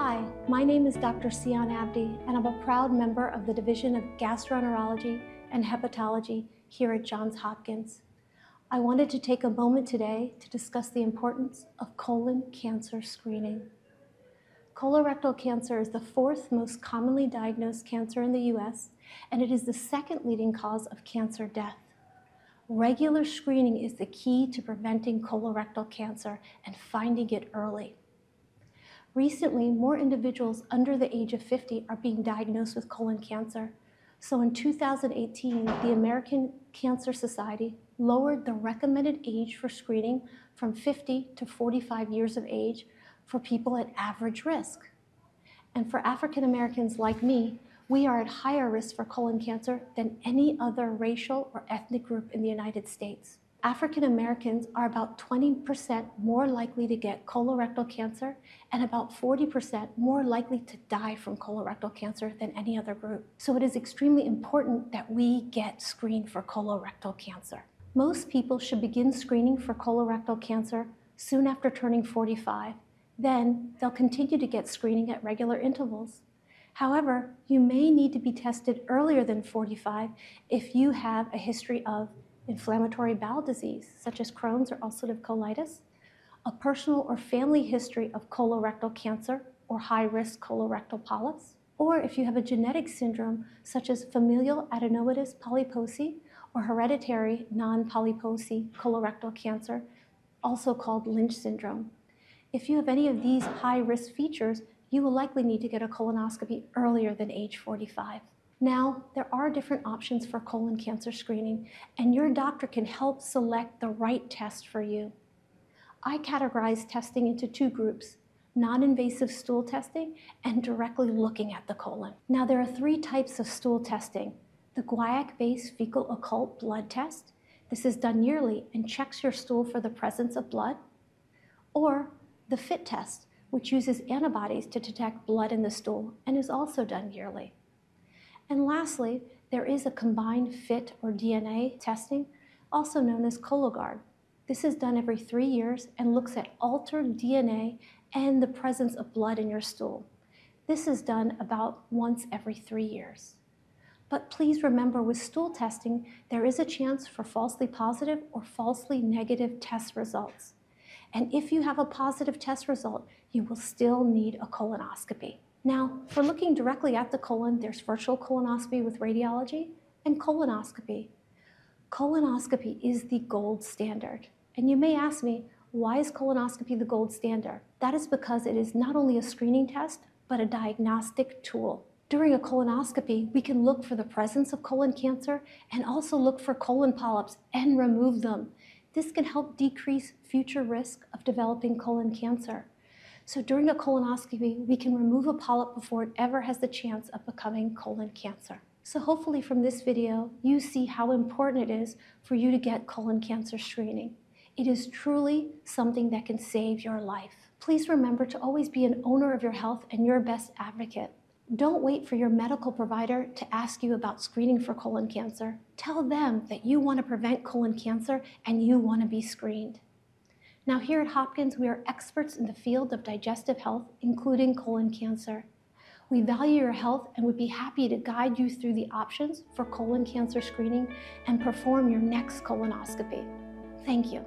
Hi, my name is Dr. Tsion Abdi, and I'm a proud member of the Division of Gastroenterology and Hepatology here at Johns Hopkins. I wanted to take a moment today to discuss the importance of colon cancer screening. Colorectal cancer is the fourth most commonly diagnosed cancer in the US, and it is the second leading cause of cancer death. Regular screening is the key to preventing colorectal cancer and finding it early. Recently, more individuals under the age of 50 are being diagnosed with colon cancer. So in 2018, the American Cancer Society lowered the recommended age for screening from 50 to 45 years of age for people at average risk. And for African Americans like me, we are at higher risk for colon cancer than any other racial or ethnic group in the United States. African Americans are about 20% more likely to get colorectal cancer and about 40% more likely to die from colorectal cancer than any other group. So it is extremely important that we get screened for colorectal cancer. Most people should begin screening for colorectal cancer soon after turning 45. Then they'll continue to get screening at regular intervals. However, you may need to be tested earlier than 45 if you have a history of inflammatory bowel disease, such as Crohn's or ulcerative colitis, a personal or family history of colorectal cancer or high-risk colorectal polyps, or if you have a genetic syndrome such as familial adenomatous polyposis or hereditary non-polyposis colorectal cancer, also called Lynch syndrome. If you have any of these high-risk features, you will likely need to get a colonoscopy earlier than age 45. Now, there are different options for colon cancer screening, and your doctor can help select the right test for you. I categorize testing into two groups, non-invasive stool testing and directly looking at the colon. Now, there are three types of stool testing. The guaiac-based fecal occult blood test. This is done yearly and checks your stool for the presence of blood. Or the FIT test, which uses antibodies to detect blood in the stool and is also done yearly. And lastly, there is a combined FIT or DNA testing, also known as Cologuard. This is done every three years and looks at altered DNA and the presence of blood in your stool. This is done about once every three years. But please remember with stool testing, there is a chance for falsely positive or falsely negative test results. And if you have a positive test result, you will still need a colonoscopy. Now, for looking directly at the colon, there's virtual colonoscopy with radiology and colonoscopy. Colonoscopy is the gold standard. And you may ask me, why is colonoscopy the gold standard? That is because it is not only a screening test, but a diagnostic tool. During a colonoscopy, we can look for the presence of colon cancer and also look for colon polyps and remove them. This can help decrease future risk of developing colon cancer. So during a colonoscopy, we can remove a polyp before it ever has the chance of becoming colon cancer. So hopefully from this video, you see how important it is for you to get colon cancer screening. It is truly something that can save your life. Please remember to always be an owner of your health and your best advocate. Don't wait for your medical provider to ask you about screening for colon cancer. Tell them that you want to prevent colon cancer and you want to be screened. Now here at Hopkins, we are experts in the field of digestive health, including colon cancer. We value your health and would be happy to guide you through the options for colon cancer screening and perform your next colonoscopy. Thank you.